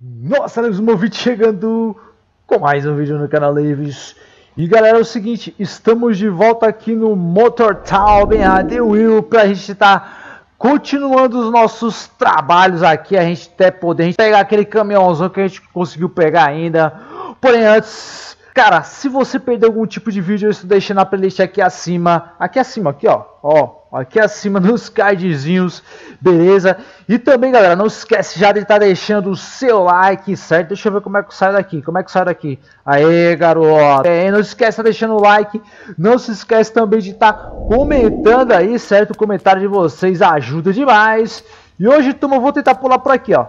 Nossa, um vídeo chegando com mais um vídeo no canal Leves. E galera, é o seguinte, estamos de volta aqui no Motor Town, a The Will, pra gente estar tá continuando os nossos trabalhos aqui, a gente até poder pegar aquele caminhãozão que a gente conseguiu pegar ainda. Porém, antes, cara, se você perdeu algum tipo de vídeo, eu estou deixando na playlist aqui acima, aqui acima, aqui ó, ó, aqui acima nos cardzinhos, beleza? E também, galera, não esquece já de estar tá deixando o seu like, certo? Deixa eu ver como é que sai daqui, como é que sai daqui. Aê, garoto! É, não esquece de tá deixando o like, não se esquece também de estar tá comentando aí, certo? O comentário de vocês ajuda demais. E hoje, turma, vou tentar pular por aqui, ó.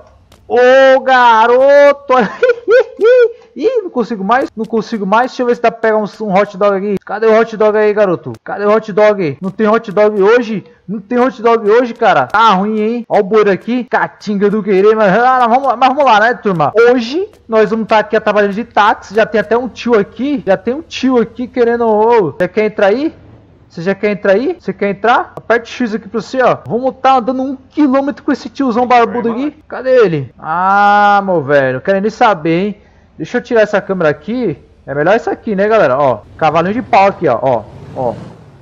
Ô, garoto! Ih, não consigo mais, não consigo mais. Deixa eu ver se dá pra pegar um, um, hot dog aqui. Cadê o hot dog aí, garoto? Cadê o hot dog? Não tem hot dog hoje? Não tem hot dog hoje, cara? Tá ruim, hein? Ó o boi aqui. Catinga do querer, mas, ah, vamos, mas vamos lá, né, turma? Hoje nós vamos estar tá aqui trabalhando de táxi. Já tem até um tio aqui. Já tem um tio aqui querendo... Oh, você quer entrar aí? Você já quer entrar aí? Você quer entrar? Aperte X aqui pra você, ó. Vamos tá andando um quilômetro com esse tiozão barbudo aqui. Cadê ele? Ah, meu velho. Quero nem saber, hein? Deixa eu tirar essa câmera aqui. É melhor essa aqui, né, galera? Ó, cavalinho de pau aqui, ó. Ó, ó.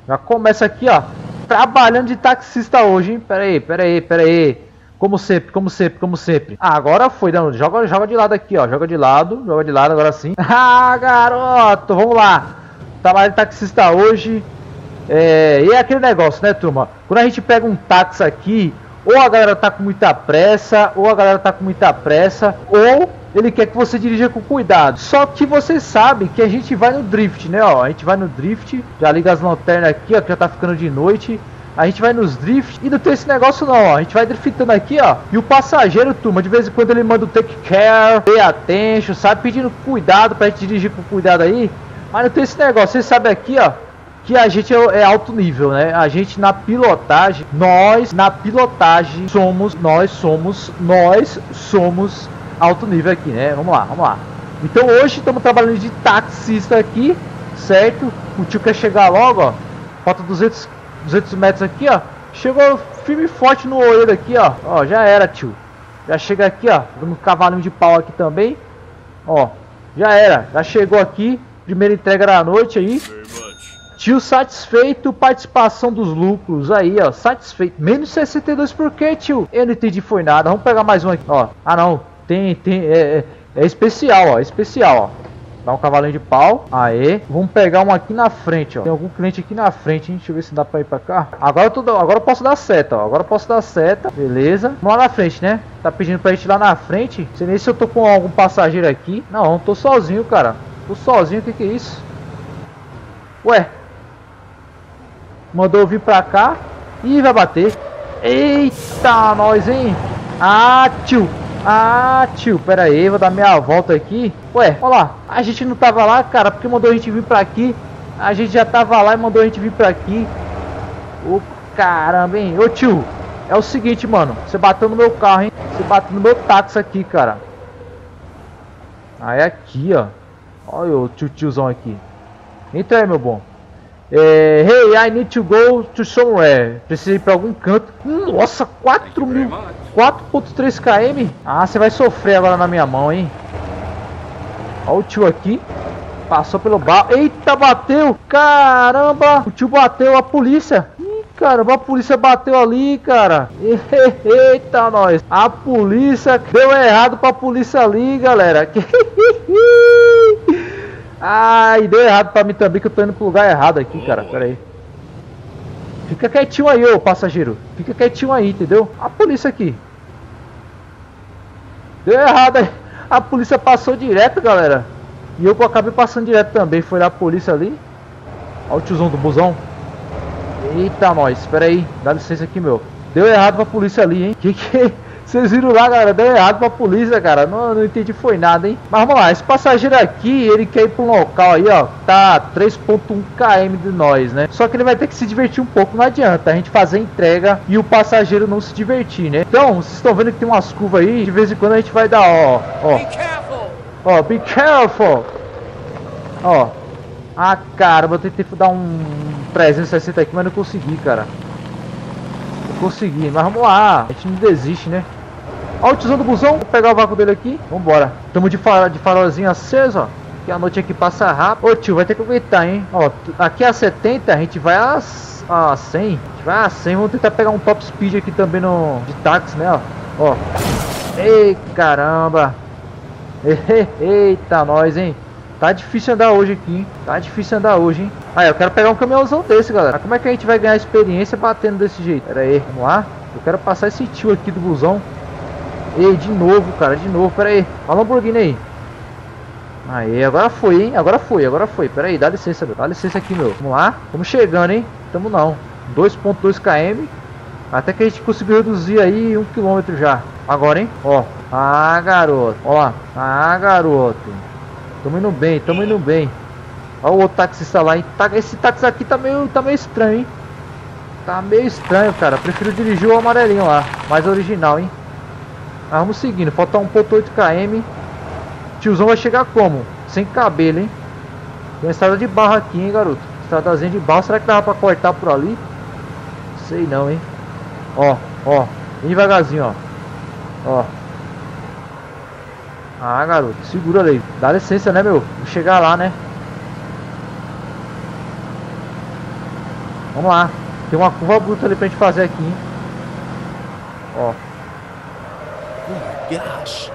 Já começa aqui, ó. Trabalhando de taxista hoje, hein? Pera aí, pera aí, pera aí. Como sempre, como sempre, como sempre. Ah, agora foi, não. Joga, joga de lado aqui, ó. Joga de lado, joga de lado, agora sim. ah, garoto, vamos lá. Trabalho de taxista hoje. É, e é aquele negócio, né, turma? Quando a gente pega um táxi aqui, ou a galera tá com muita pressa, ou a galera tá com muita pressa, ou ele quer que você dirija com cuidado. Só que você sabe que a gente vai no drift, né? Ó, a gente vai no drift, já liga as lanternas aqui, ó, que já tá ficando de noite. A gente vai nos drift e não tem esse negócio não, ó. A gente vai driftando aqui, ó. E o passageiro, turma, de vez em quando ele manda o take care, pay attention, sabe? Pedindo cuidado pra gente dirigir com cuidado aí. Mas não tem esse negócio. Você sabe aqui, ó que a gente é, é, alto nível, né? A gente na pilotagem, nós na pilotagem somos, nós somos, nós somos alto nível aqui, né? Vamos lá, vamos lá. Então hoje estamos trabalhando de taxista aqui, certo? O tio quer chegar logo, ó. Falta 200, 200 metros aqui, ó. Chegou firme e forte no olho aqui, ó. Ó, já era, tio. Já chega aqui, ó. Dando um cavalinho de pau aqui também. Ó, já era. Já chegou aqui. Primeira entrega da noite aí. Tio satisfeito, participação dos lucros aí, ó. Satisfeito. Menos 62 por quê, tio? Eu não entendi, foi nada. Vamos pegar mais um aqui, ó. Ah, não. Tem, tem, é, é, é especial, ó, é especial, ó. Dá um cavalinho de pau. Aê. Vamos pegar um aqui na frente, ó. Tem algum cliente aqui na frente, hein? Deixa eu ver se dá pra ir pra cá. Agora eu, tô, agora eu posso dar seta, ó. Agora eu posso dar seta. Beleza. Vamos lá na frente, né? Tá pedindo pra gente ir lá na frente. Não sei nem se eu tô com algum passageiro aqui. Não, tô sozinho, cara. Tô sozinho. O que que é isso? Ué. Mandou vir pra cá. Ih, vai bater. Eita, nós, hein? Ah, tio. Ah, tio, pera aí, vou dar meia volta aqui. Ué, olha lá, a gente não tava lá, cara, porque mandou a gente vir pra aqui. A gente já tava lá e mandou a gente vir pra aqui. Ô, caramba, hein. Ô, tio, é o seguinte, mano. Você bateu no meu carro, hein. Você bateu no meu táxi aqui, cara. Aí aqui, ó. Olha o tio tiozão aqui. Entra aí, meu bom. É, hey, I need to go to somewhere. Precisa ir pra algum canto. Nossa, 4 mil. 4.3 km? Ah, você vai sofrer agora na minha mão, hein? Olha o tio aqui. Passou pelo bar. Eita, bateu! Caramba! O tio bateu a polícia. Ih, caramba, a polícia bateu ali, cara. Eita, nós. A polícia deu errado pra polícia ali, galera. Ai, deu errado pra mim também, que eu tô indo pro lugar errado aqui, cara. Pera aí. Fica quietinho aí, ô passageiro. Fica quietinho aí, entendeu? A polícia aqui. Deu errado aí. A polícia passou direto, galera. E eu acabei passando direto também. Foi lá a polícia ali. Olha o tiozão do busão. Eita, nós. Espera aí. Dá licença aqui, meu. Deu errado pra polícia ali, hein? Que que... Vocês viram lá, galera, deu errado pra polícia, cara. Não, não entendi foi nada, hein? Mas vamos lá, esse passageiro aqui, ele quer ir pra um local aí, ó. Tá 3.1 km de nós, né? Só que ele vai ter que se divertir um pouco, não adianta a gente fazer a entrega e o passageiro não se divertir, né? Então, vocês estão vendo que tem umas curvas aí, de vez em quando a gente vai dar, ó, ó. Ó, be careful! Ó. Ah, cara, vou tentar dar um 360 aqui, mas não consegui, cara. Não consegui, mas vamos lá. A gente não desiste, né? Olha o do busão. Vou pegar o vácuo dele aqui. Vambora. Tamo de, de farolzinho aceso, ó. Que a noite aqui passa rápido. Ô tio, vai ter que aguentar, hein? Ó, aqui a 70, a gente vai a, a 100. A gente vai a 100. Vamos tentar pegar um top speed aqui também no de táxi, né? Ó. ó. Ei, caramba. Eita, nós, hein? Tá difícil andar hoje aqui, hein? Tá difícil andar hoje, hein? Aí, eu quero pegar um caminhãozão desse, galera. Como é que a gente vai ganhar experiência batendo desse jeito? Pera aí, vamos lá. Eu quero passar esse tio aqui do busão. Ei, de novo, cara, de novo. Pera aí. Olha o Lamborghini aí. Aí, agora foi, hein? Agora foi, agora foi. Pera aí, dá licença, meu. Dá licença aqui, meu. Vamos lá. Vamos chegando, hein? Tamo não. 2.2 km. Até que a gente conseguiu reduzir aí um quilômetro já. Agora, hein? Ó. Ah, garoto. Ó. Ah, garoto. Tamo indo bem, tamo indo bem. Olha o outro taxista lá, hein? Tá, esse táxi aqui tá meio, tá meio estranho, hein? Tá meio estranho, cara. Prefiro dirigir o amarelinho lá. Mais original, hein? Mas vamos seguindo. Falta 1.8 km. Tiozão vai chegar como? Sem cabelo, hein? Tem uma estrada de barro aqui, hein, garoto? Estradazinha de barro. Será que dava pra cortar por ali? Sei não, hein? Ó, ó. Devagarzinho, ó. Ó. Ah, garoto, segura aí. Dá licença, né, meu? Vou chegar lá, né? Vamos lá. Tem uma curva bruta ali pra gente fazer aqui, hein? Ó. Oh, gosh.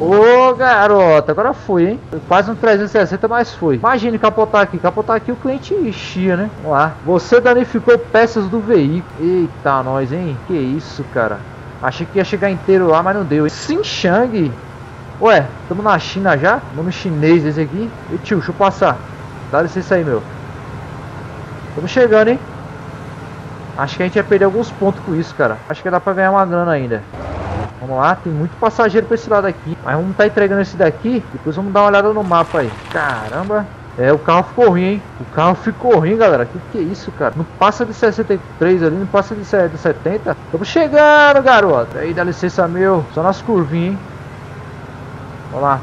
Ô garoto, agora foi, hein? Quase um 360, mas foi. Imagine capotar aqui. Capotar aqui o cliente enchia, né? Vamos lá. Você danificou peças do veículo. Eita, nós, hein? Que isso, cara. Achei que ia chegar inteiro lá, mas não deu, hein? Xinjiang. Ué, estamos na China já? Nome chinês esse aqui. E tio, deixa eu passar. Dá licença aí, meu. Estamos chegando, hein? Acho que a gente ia perder alguns pontos com isso, cara. Acho que dá pra ganhar uma grana ainda. Vamos lá, tem muito passageiro pra esse lado aqui. Mas vamos tá entregando esse daqui. Depois vamos dar uma olhada no mapa aí. Caramba. É, o carro ficou ruim, hein? O carro ficou ruim, galera. Que que é isso, cara? Não passa de 63 ali, não passa de 70. Estamos chegando, garoto. Aí, dá licença, meu. Só nas curvinhas, hein? Vamos lá.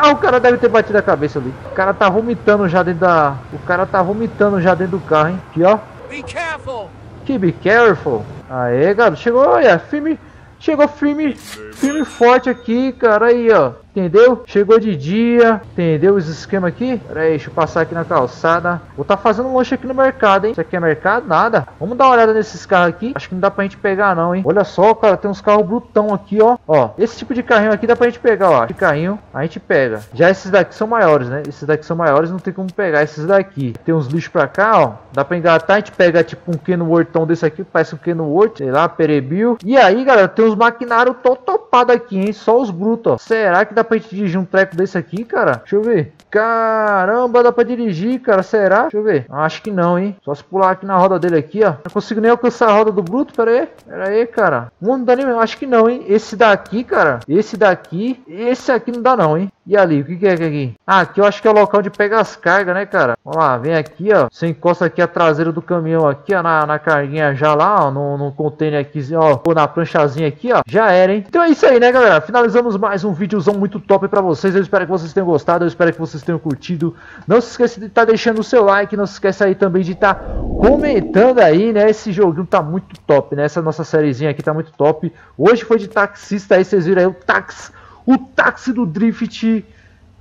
Ah, o cara deve ter batido a cabeça ali. O cara tá vomitando já dentro da... O cara tá vomitando já dentro do carro, hein? Aqui, ó. Be careful. Que be careful. Aê, garoto. Chegou, olha. Firme... Chegou firme, firme forte aqui, cara. Aí, ó entendeu? Chegou de dia, entendeu os esquema aqui? Pera aí, deixa eu passar aqui na calçada. Vou tá fazendo um lanche aqui no mercado, hein? Isso aqui é mercado? Nada. Vamos dar uma olhada nesses carros aqui. Acho que não dá pra gente pegar não, hein? Olha só, cara, tem uns carros brutão aqui, ó. Ó, esse tipo de carrinho aqui dá pra gente pegar, ó. De carrinho, a gente pega. Já esses daqui são maiores, né? Esses daqui são maiores, não tem como pegar esses daqui. Tem uns lixos pra cá, ó. Dá pra engatar, a gente pega tipo um Kenworthão desse aqui, parece um Kenworth, sei lá, Perebil. E aí, galera, tem uns maquinários topado aqui, hein? Só os brutos, ó. Será que dá pra gente dirigir um treco desse aqui, cara? Deixa eu ver. Caramba, dá pra dirigir, cara. Será? Deixa eu ver. Acho que não, hein? Só se pular aqui na roda dele aqui, ó. Não consigo nem alcançar a roda do Bruto. Pera aí. Pera aí, cara. Não dá nem... Acho que não, hein? Esse daqui, cara. Esse daqui. Esse aqui não dá não, hein? E ali, o que, que é aqui? Ah, aqui eu acho que é o local de pegar as cargas, né, cara? Vamos lá, vem aqui, ó. Você encosta aqui a traseira do caminhão aqui, ó, na, na carguinha já lá, ó, no, no container aqui, ó, ou na pranchazinha aqui, ó. Já era, hein? Então é isso aí, né, galera? Finalizamos mais um videozão muito top pra vocês. Eu espero que vocês tenham gostado, eu espero que vocês tenham curtido. Não se esqueça de estar tá deixando o seu like, não se esqueça aí também de estar tá comentando aí, né? Esse joguinho tá muito top, né? Essa nossa sériezinha aqui tá muito top. Hoje foi de taxista aí, vocês viram aí o táxi, o táxi do Drift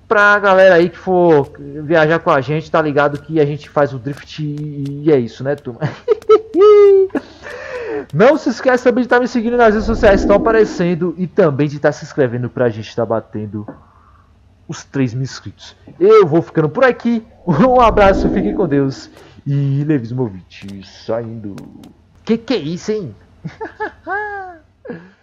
pra galera aí que for viajar com a gente, tá ligado que a gente faz o drift e é isso, né, turma? Não se esqueça também de estar tá me seguindo nas redes sociais que estão aparecendo e também de estar tá se inscrevendo pra gente estar tá batendo os 3 mil inscritos. Eu vou ficando por aqui. Um abraço, fiquem com Deus e Levis Movite saindo. Que que é isso, hein?